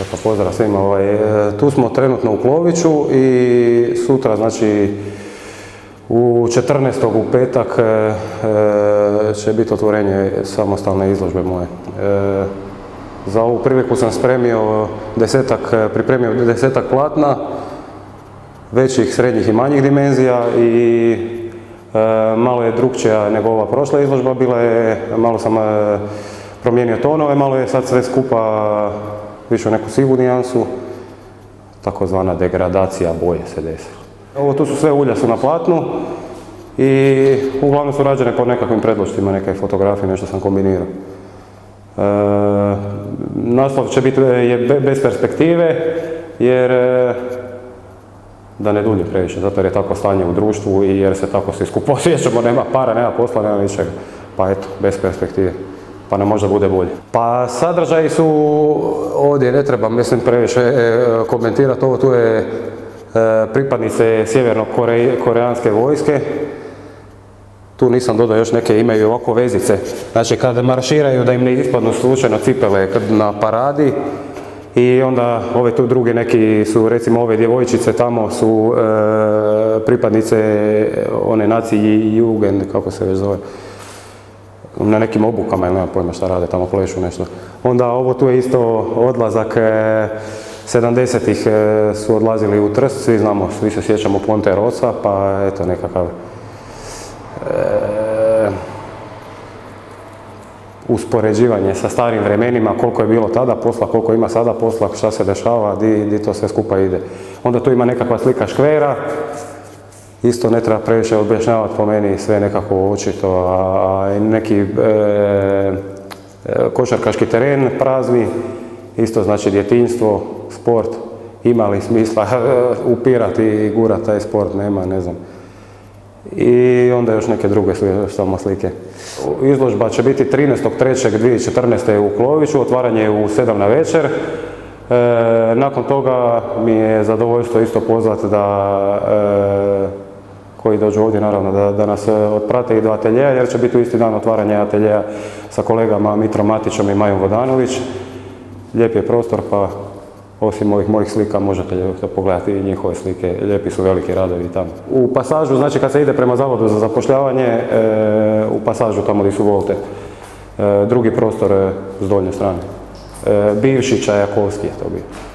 Eto, pozdrav svima. Ovaj, e, tu smo trenutno u Kloviću i sutra, znači, u 14. u petak e, e, će biti otvorenje samostalne izložbe moje. Za ovu priliku sam spremio desetak, pripremio desetak platna, većih, srednjih i manjih dimenzija i malo je drugčija nego ova prošla izložba bila je, malo sam promijenio tonove, malo je sad sve skupa više u neku sivu nijansu, takozvana degradacija boje se desila. Ovo tu su sve ulja su na platnu i uglavnom su rađene po nekakvim predloštima, neke fotografije, nešto sam kombinirao. E, naslov će biti je bez perspektive jer e, da ne duljim previše, zato jer je tako stanje u društvu i jer se tako svi skupo osjećamo, nema para, nema posla, nema ničega. Pa eto, bez perspektive pa nam možda bude bolje. Pa sadržaji su ovdje, ne treba mislim previše e, komentirati ovo, tu je e, pripadnice sjeverno-koreanske vojske, tu nisam dodao još neke imaju ovako vezice. Znači kad marširaju da im ne ispadnu slučajno cipele na paradi i onda ove tu druge neki su recimo ove djevojčice tamo su e, pripadnice one naciji Jugend kako se već zove na nekim obukama ili nema pojma šta rade, tamo plešu nešto. Onda ovo tu je isto odlazak, 70-ih e, e, su odlazili u Trst, svi znamo, svi se sjećamo Ponte Rosa, pa eto nekakav e, uspoređivanje sa starim vremenima, koliko je bilo tada posla, koliko ima sada posla, šta se dešava, di, di to sve skupa ide. Onda tu ima nekakva slika škvera, isto ne treba previše objašnjavati po meni sve nekako očito, a neki e, e, košarkaški teren prazni, isto znači djetinjstvo, sport, ima li smisla upirati i gurati taj sport, nema, ne znam. I onda još neke druge samo slike. Izložba će biti 13.3.2014. u Kloviću, otvaranje je u 7 na večer. E, nakon toga mi je zadovoljstvo isto pozvati da koji dođu ovdje naravno da, da nas e, otprate i do ateljeja jer će biti u isti dan otvaranje ateljeja sa kolegama Mitrom Matićom i Majom Vodanović. Lijep je prostor pa osim ovih mojih slika možete pogledati i njihove slike, lijepi su veliki radovi tamo. U pasažu, znači kad se ide prema zavodu za zapošljavanje, e, u pasažu tamo gdje su volte, e, drugi prostor s donje strane. bivši Čajakovski je to bio.